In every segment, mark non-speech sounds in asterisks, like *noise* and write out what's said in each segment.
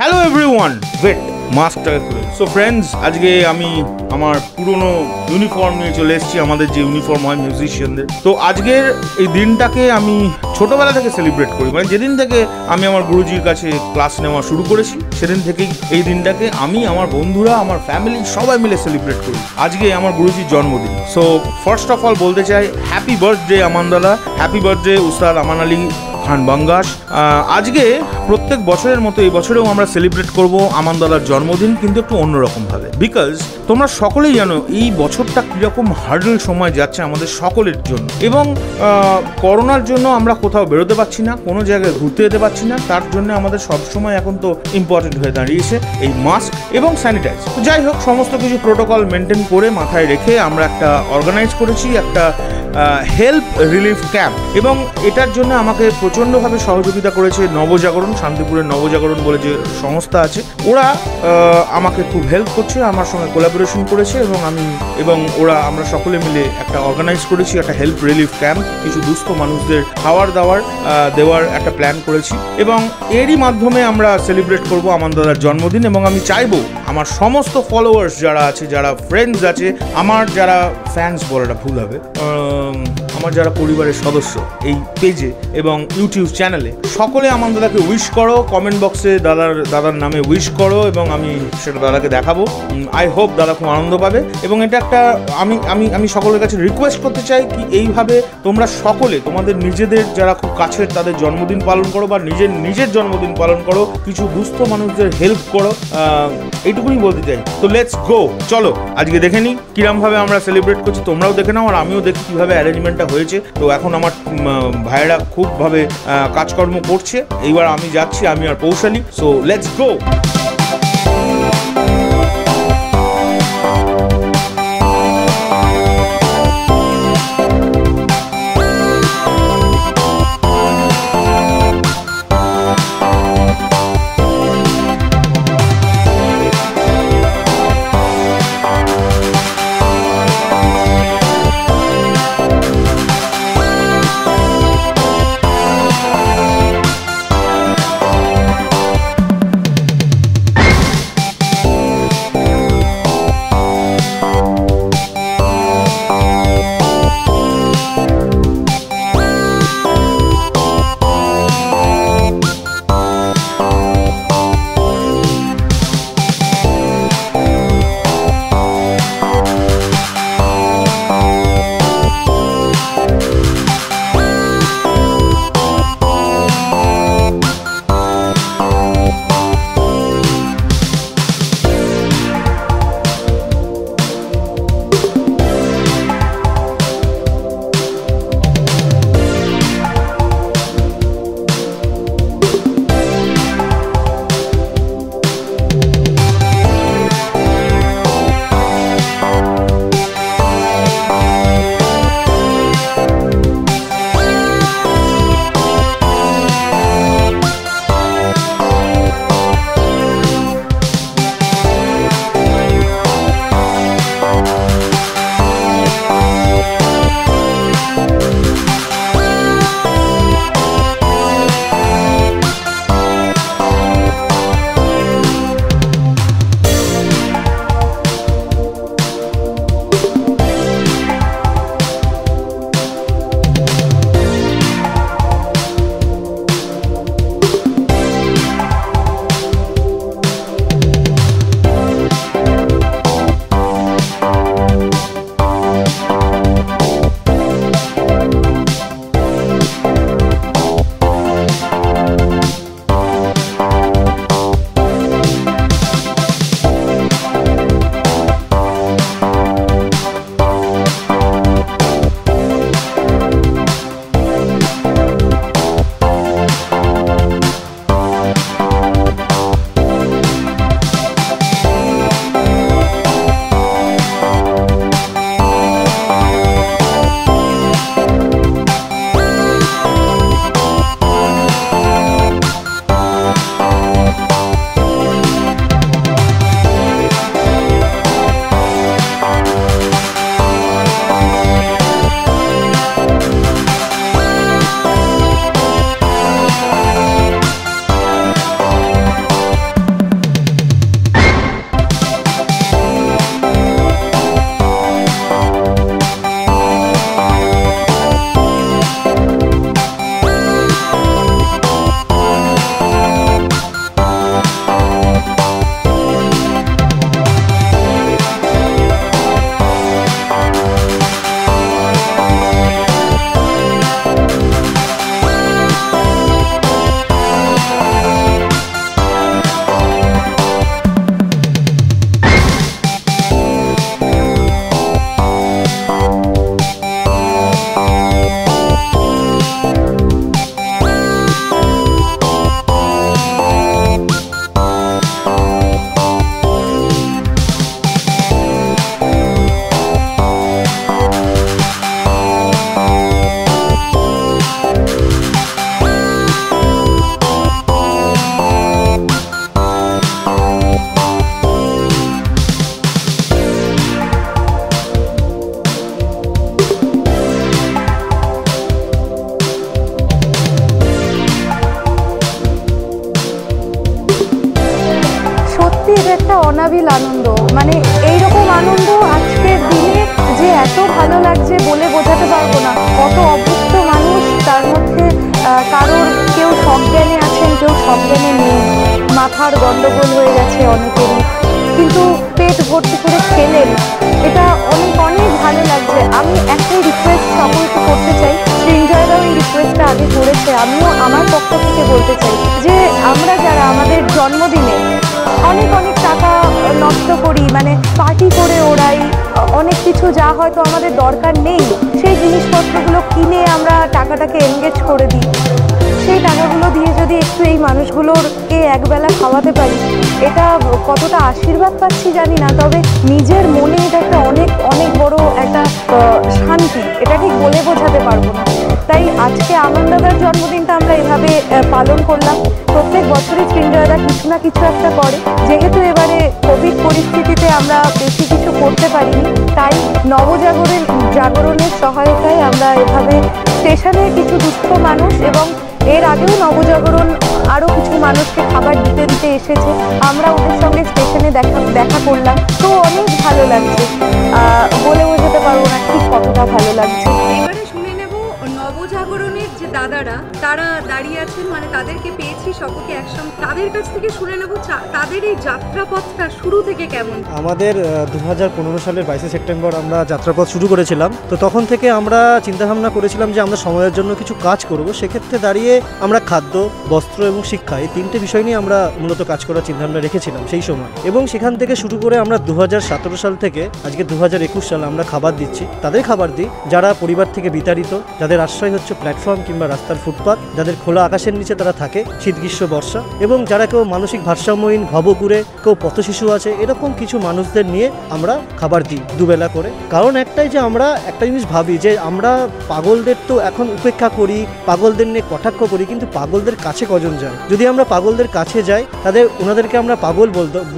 Hello everyone wait খুলে so friends আজকে আমি আমার পুরনো ইউনিফর্ম নিয়ে চলে এসেছি, আমাদের যে ইউনিফর্ম হয় মিউজিশিয়ানদের তো আজকের এই দিনটাকে আমি ছোটবেলা থেকে সেলিব্রেট করি। মানে যেদিন থেকে আমি আমার গুরুজির কাছে ক্লাস নেওয়া শুরু করেছি, সেদিন থেকেই এই দিনটাকে আমি, আমার বন্ধুরা, আমার ফ্যামিলি সবাই মিলে সেলিব্রেট করি। আজকে আমার গুরুজির জন্মদিন। সো ফার্স্ট অফ অল বলতে চাই হ্যাপি বার্থডে আমানদালা হ্যাপি বার্থডে উস্তাদ আমান আলী খান বাঙ্গাস আজকে প্রত্যেক বছরের মতো এই বছরেও আমরা সেলিব্রেট করব আমানদালার জন্মদিন, কিন্তু একটু অন্যরকমভাবে। বিকজ তোমরা সকলেই জানো, এই বছরটা কীরকম হার্ডল সময় যাচ্ছে আমাদের সকলের জন্য। এবং করোনার জন্য আমরা কোথাও বেরোতে পারছি না, কোনো জায়গায় ঘুরতে যেতে পারছি না, তার জন্য আমাদের সবসময় এখন তো ইম্পর্টেন্ট হয়ে দাঁড়িয়েছে এই মাস্ক এবং স্যানিটাইজ যাই হোক, সমস্ত কিছু প্রোটোকল মেনটেন করে মাথায় রেখে আমরা একটা অর্গানাইজ করেছি, একটা হেল্প রিলিফ ক্যাম্প এবং এটার জন্য আমাকে প্রচণ্ডভাবে সহযোগিতা করেছে নবজাগরণ, শান্তিপুরের নবজাগরণ বলে যে সংস্থা আছে। ওরা আমাকে খুব হেল্প করছে, আমার সঙ্গে কোলাবোরেশন করেছে এবং আমি, এবং ওরা আমরা সকলে মিলে একটা অর্গানাইজ করেছি, একটা হেল্প রিলিফ ক্যাম্প কিছু দুস্থ মানুষদের খাওয়ার দাওয়ার দেওয়ার একটা প্ল্যান করেছি। এবং এরই মাধ্যমে আমরা সেলিব্রেট করব আমার দাদার জন্মদিন এবং আমি চাইব আমার সমস্ত ফলোয়ার্স যারা আছে, যারা ফ্রেন্ডস আছে, আমার যারা ফ্যান্স বলাটা ভুল হবে Um, আমার যারা পরিবারের সদস্য, এই পেজে এবং ইউটিউব চ্যানেলে, সকলে আমার দাদাকে উইশ করো কমেন্ট বক্সে দাদার দাদার নামে উইশ করো এবং আমি সেটা দাদাকে দেখাবো। আই হোপ দাদা খুব আনন্দ পাবে এবং এটা একটা, আমি আমি আমি সকলের কাছে রিকোয়েস্ট করতে চাই কি এইভাবে তোমরা সকলে, তোমাদের নিজেদের যারা খুব কাছের, তাদের জন্মদিন পালন করো বা নিজের নিজের জন্মদিন পালন করো, কিছু দুস্থ মানুষদের হেল্প করো এইটুকুনি বলতে চাই। তো লেটস গো চলো, আজকে দেখে নিই কিরমভাবে আমরা সেলিব্রেট করছি, তোমরাও দেখে নাও আর আমিও দেখি কীভাবে অ্যারেঞ্জমেন্টটা হয়েছে। তো এখন আমার ভাইয়েরা খুবভাবে কাজকর্ম করছে। এইবার আমি যাচ্ছি, আমি আর পৌঁছালি সো লেটস গো লাগছে বলে বোঝাতে পারব না। কত অভুক্ত মানুষ, তার মধ্যে কারোর কেউ সজ্ঞানে আছেন, কেউ সজ্ঞানে নেই। মাথার গন্ডগোল হয়ে গেছে অনেকেরই। কিন্তু পেট ভর্তি করে খেলেন, এটা অনেক অনেক ভালো লাগছে। আমি একটাই রিকোয়েস্ট সকলকে করতে চাই। সৃঞ্জয়দাও এই রিকোয়েস্টটা আগে করেছে, আমিও আমার পক্ষ থেকে বলতে চাই যে, আমরা যারা আমাদের জন্মদিনে অনেক অনেক নষ্ট করি মানে পার্টি করে ওড়াই, অনেক কিছু যা হয়তো আমাদের দরকার নেই, সেই জিনিসপত্রগুলো কিনে আমরা টাকাটাকে এনগেজ করে দিই। সেই টাকাগুলো দিয়ে যদি একটু এই মানুষগুলোরকে একবেলা খাওয়াতে পারি, এটা কতটা আশীর্বাদ পাচ্ছি জানি না, তবে নিজের মনে এটা একটা অনেক অনেক বড় একটা শান্তি, এটা ঠিক বলে বোঝাতে পারব না। তাই আজকে আনন্দদার জন্মদিনটা আমরা এভাবে পালন করলাম। প্রত্যেক বছরই সৃঞ্জয়দা কিছু না কিছু একটা করে। যেহেতু এবারে কোভিড পরিস্থিতিতে আমরা বেশি কিছু করতে পারিনি, তাই নবজাগরণ, জাগরণের সহায়তায় আমরা এভাবে স্টেশনে কিছু দুস্থ মানুষ এবং এর আগেও নবজাগরণ আরও কিছু মানুষকে খাবার দিতে দিতে এসেছে। আমরা ওদের সঙ্গে স্টেশনে দেখা দেখা করলাম। তো অনেক ভালো লাগছে। বলে বোঝাতে পারব না ঠিক কতটা ভালো লাগছে। দাদারা, তারা দাঁড়িয়ে আছেন মানে তাদেরকে পেয়েছি সকলকে একসঙ্গে। তাদের কাছ থেকে শুনে নেব তাদের এই যাত্রাপথটা শুরু থেকে কেমন? আমাদের দু হাজার পনেরো সালের বাইশে সেপ্টেম্বর আমরা যাত্রাপথ শুরু করেছিলাম। তো তখন থেকে আমরা চিন্তাভাবনা করেছিলাম যে আমরা সময়ের জন্য কিছু কাজ করব। সেক্ষেত্রে দাঁড়িয়ে আমরা খাদ্য, বস্ত্র এবং শিক্ষা এই তিনটে বিষয় নিয়ে আমরা মূলত কাজ করার চিন্তাভাবনা রেখেছিলাম সেই সময়। এবং সেখান থেকে শুরু করে আমরা দু হাজার সতেরো সাল থেকে, আজকে দু সালে আমরা খাবার দিচ্ছি। তাদের খাবার দিই, যারা পরিবার থেকে বিতাড়িত, যাদের আশ্রয় হচ্ছে প্ল্যাটফর্ম কিংবা রাস্তার ফুটপাত যাদের খোলা আকাশের নিচে তারা থাকে, শীত, গ্রীষ্ম, বর্ষা, এবং যারা কেউ মানসিক ভারসাম্যহীন ভবঘুরে কেউ পথশিশু আছে, এরকম কিছু মানুষদের নিয়ে আমরা খাবার দিই দুবেলা করে। কারণ একটাই যে আমরা, একটা জিনিস ভাবি যে আমরা পাগলদের তো এখন উপেক্ষা করি, পাগলদের নিয়ে কটাক্ষ করি, কিন্তু পাগলদের কাছে কজন যায়? যদি আমরা পাগলদের কাছে যাই, তাদের, ওনাদেরকে আমরা পাগল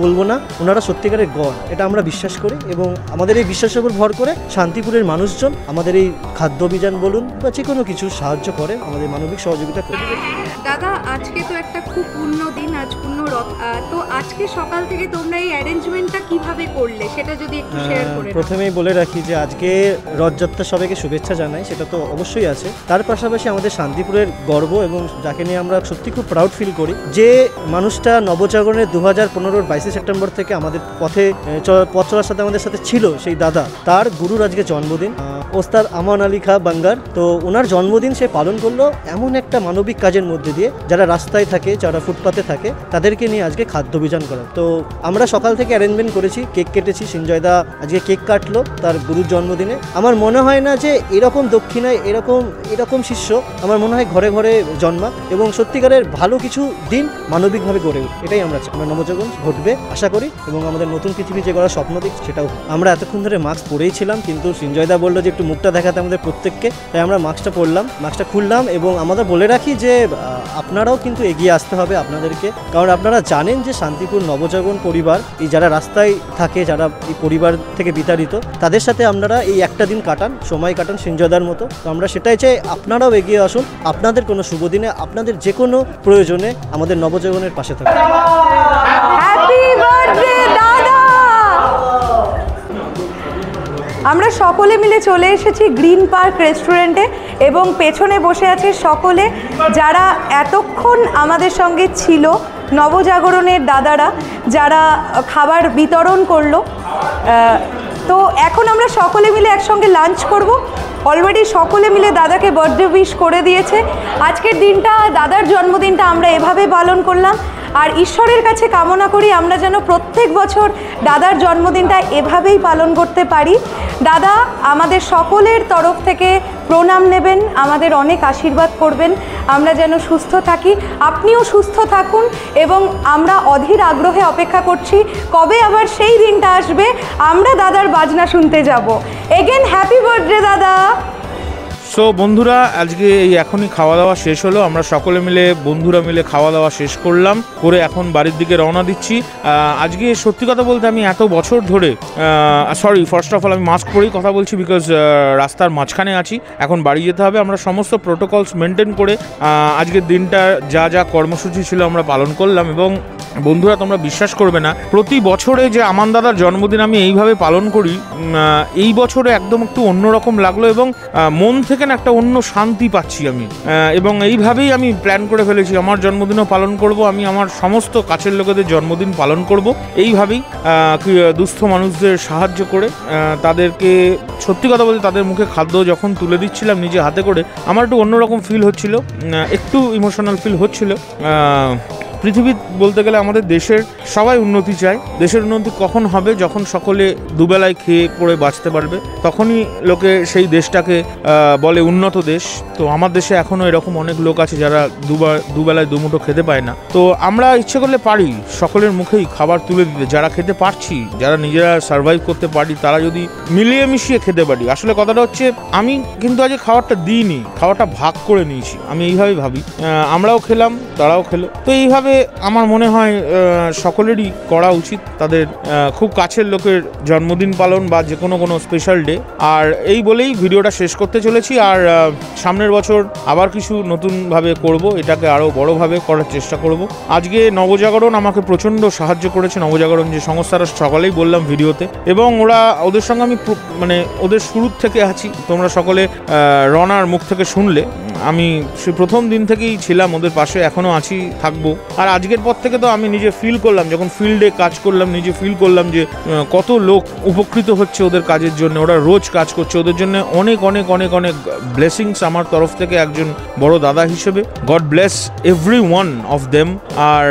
বলব না, ওনারা সত্যিকারের গড়, এটা আমরা বিশ্বাস করি এবং আমাদের এই বিশ্বাসের উপর ভর করে শান্তিপুরের মানুষজন আমাদের এই খাদ্য অভিযান বলুন বা যে কোনো কিছু সাহায্য করে আমাদের মানবিক সহযোগিতা করে দাদা আজকে তো একটা খুব পূর্ণ দিন আজ পূর্ণ রথ। তো আজকে সকাল থেকে তোমরা এই অ্যারেঞ্জমেন্টটা কীভাবে করলে? সেটা যদি একটু শেয়ার করে প্রথমেই বলে রাখি যে আজকে রথযাত্রা সবাইকে শুভেচ্ছা জানাই সেটা তো অবশ্যই আছে। তার পাশাপাশি আমাদের শান্তিপুরের গর্ব এবং যাকে নিয়ে আমরা সত্যি খুব প্রাউড ফিল করি যে মানুষটা নবজাগরণের দু হাজার পনেরোর বাইশে সেপ্টেম্বর থেকে আমাদের পথে পথ চলার সাথে আমাদের সাথে ছিল সেই দাদা। তার গুরুর আজকে জন্মদিন। ওস্তাদ আমান আলী খা বাঙ্গার তো ওনার জন্মদিন সে পালন করল এমন একটা মানবিক কাজের মধ্যে দিয়ে যারা রাস্তায় থাকে, যারা ফুটপাতে থাকে, তাদেরকে নিয়ে আজকে খাদ্য অভিযান করা। তো আমরা সকাল থেকে অ্যারেঞ্জমেন্ট করেছি কেক কেটেছি সিঞ্জয়দা আজকে কেক কাটলো তার গুরুর জন্মদিনে। আমার মনে হয় না যে এরকম দক্ষিণায় এরকম এরকম শিষ্য আমার মনে হয় ঘরে ঘরে জন্মা এবং সত্যিকারের ভালো কিছু দিন মানবিকভাবে গড়ে উঠে এটাই আমরা আমরা নবজাগরণ ঘটবে, আশা করি, এবং আমাদের নতুন পৃথিবী যে গড়ার স্বপ্ন দিক সেটাও আমরা এতক্ষণ ধরে মাস্ক পরেই ছিলাম, কিন্তু সঞ্জয়দা বলল যে একটু মুখটা দেখাতে আমাদের প্রত্যেককে, তাই আমরা মাস্কটা পরলাম মাস্কটা খুললাম এবং আমাদের বলে রাখি যে আপনারাও কিন্তু এগিয়ে আসতে হবে আপনাদেরকে। কারণ আপনারা জানেন যে শান্তিপুর নবজাগরণ পরিবার, এই যারা রাস্তায় থাকে, যারা এই পরিবার থেকে বিতাড়িত, তাদের সাথে আপনারা এই একটা দিন কাটান, সময় কাটান সঞ্জয়দার মতো। তো আমরা সেটাই চাই, আপনারাও এগিয়ে আসুন। আপনাদের কোনো শুভ দিনে, আপনাদের যে কোনো প্রয়োজনে আমাদের নবজাগরণের পাশে থাকুন। আমরা সকলে মিলে চলে এসেছি গ্রিন পার্ক রেস্টুরেন্টে। এবং পেছনে বসে আছে সকলে যারা এতক্ষণ আমাদের সঙ্গে ছিল, নবজাগরণের দাদারা, যারা খাবার বিতরণ করল। তো এখন আমরা সকলে মিলে একসঙ্গে লাঞ্চ করব। অলরেডি সকলে মিলে দাদাকে বার্থডে উইশ করে দিয়েছে। আজকের দিনটা, দাদার জন্মদিনটা আমরা এভাবে পালন করলাম। আর ঈশ্বরের কাছে কামনা করি আমরা যেন প্রত্যেক বছর দাদার জন্মদিনটা এভাবেই পালন করতে পারি। দাদা, আমাদের সকলের তরফ থেকে প্রণাম নেবেন, আমাদের অনেক আশীর্বাদ করবেন। আমরা যেন সুস্থ থাকি। আপনিও সুস্থ থাকুন এবং আমরা অধীর আগ্রহে অপেক্ষা করছি, কবে আবার সেই দিনটা আসবে, আমরা দাদার বাজনা শুনতে যাব। এগেন হ্যাপি বার্থডে সো বন্ধুরা, আজকে এই এখনই খাওয়া দাওয়া শেষ হলো। আমরা সকলে মিলে, বন্ধুরা মিলে খাওয়া দাওয়া শেষ করলাম। করে এখন বাড়ির দিকে রওনা দিচ্ছি। আজকে সত্যি কথা বলতে আমি এত বছর ধরে সরি ফার্স্ট অফ অল আমি মাস্ক পরেই কথা বলছি বিকজ রাস্তার মাঝখানে আছি। এখন বাড়ি যেতে হবে। আমরা সমস্ত প্রোটোকলস মেনটেন করে আজকের দিনটা যা যা কর্মসূচি ছিল আমরা পালন করলাম এবং বন্ধুরা, তোমরা বিশ্বাস করবে না, প্রতি বছরে যে আমান দাদার জন্মদিন আমি এইভাবে পালন করি এই বছরে একদম একটু অন্যরকম লাগল এবং মন থেকে না একটা অন্য শান্তি পাচ্ছি আমি। এবং এইভাবেই আমি প্ল্যান করে ফেলেছি। আমার জন্মদিনও পালন করব, আমি আমার সমস্ত কাছের লোকেদের জন্মদিন পালন করব। এইভাবেই দুস্থ মানুষদের সাহায্য করে তাদেরকে, সত্যি কথা বলতে তাদের মুখে খাদ্য যখন তুলে দিচ্ছিলাম নিজে হাতে করে, আমার একটু অন্যরকম ফিল হচ্ছিল। একটু ইমোশনাল ফিল হচ্ছিল। পৃথিবী বলতে গেলে আমাদের দেশের সবাই উন্নতি চায়। দেশের উন্নতি কখন হবে যখন সকলে দুবেলায় খেয়ে পড়ে বাঁচতে পারবে, তখনই লোকে সেই দেশটাকে বলে উন্নত দেশ। তো আমার দেশে এখনও এরকম অনেক লোক আছে যারা দুবার, দুবেলায় দুমুঠো খেতে পায় না। তো আমরা ইচ্ছে করলে পারি সকলের মুখেই খাবার তুলে দিতে। যারা খেতে পারছি, যারা নিজেরা সার্ভাইভ করতে পারি, তারা যদি মিলিয়ে মিশিয়ে খেতে পারি। আসলে কথাটা হচ্ছে, আমি কিন্তু আজকে খাবারটা দিইনি, খাবারটা ভাগ করে নিয়েছি। আমি এইভাবেই ভাবি। আমরাও খেলাম, তারাও খেলো। তো এইভাবে আমার মনে হয় সকলেরই করা উচিত তাদের খুব কাছের লোকের জন্মদিন পালন বা যে কোনো কোনো স্পেশাল ডে আর এই বলেই ভিডিওটা শেষ করতে চলেছি। আর সামনের বছর আবার কিছু নতুনভাবে করব, এটাকে আরও বড়োভাবে করার চেষ্টা করব। আজকে নবজাগরণ আমাকে প্রচণ্ড সাহায্য করেছে। নবজাগরণ যে সংস্থাটা সকালেই বললাম ভিডিওতে। এবং ওরা ওদের সঙ্গে আমি মানে ওদের শুরুর থেকে আছি। তোমরা সকলে রনার মুখ থেকে শুনলে। আমি সে প্রথম দিন থেকেই ছিলাম ওদের পাশে, এখনও আছি, থাকব। আর আজকের পর থেকে তো আমি নিজে ফিল করলাম, যখন ফিল্ডে কাজ করলাম, নিজে ফিল করলাম যে কত লোক উপকৃত হচ্ছে ওদের কাজের জন্য, ওরা রোজ কাজ করছে, ওদের জন্য অনেক অনেক অনেক অনেক ব্লেসিংস আমার তরফ থেকে একজন বড় দাদা হিসেবে। God bless every one of them আর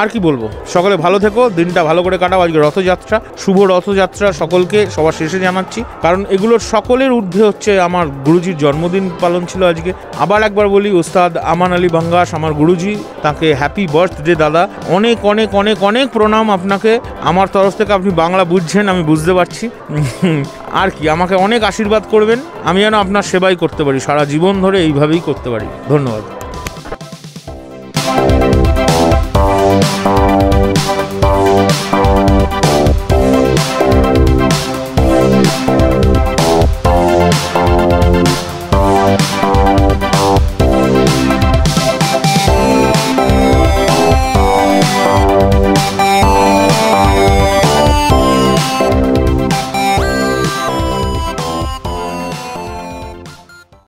আর কি বলব? সকলে ভালো থেকো, দিনটা ভালো করে কাটাও। আজকে রথযাত্রা, শুভ রথযাত্রা সকলকে সবার শেষে জানাচ্ছি। কারণ এগুলোর সকলের ঊর্ধ্বে হচ্ছে আমার গুরুজির জন্মদিন পালন ছিল আজকে। আবার একবার বলি ওস্তাদ আমান আলী বাঙ্গাস আমার গুরুজি, তাকে হ্যাপি বার্থডে দাদা। অনেক অনেক অনেক অনেক প্রণাম আপনাকে। আমার তরফ থেকে আপনি বাংলা বুঝছেন, আমি বুঝতে পারছি। *laughs* আর কি, আমাকে অনেক আশীর্বাদ করবেন। আমি যেন আপনার সেবাই করতে পারি, সারা জীবন ধরে এইভাবেই করতে পারি। ধন্যবাদ।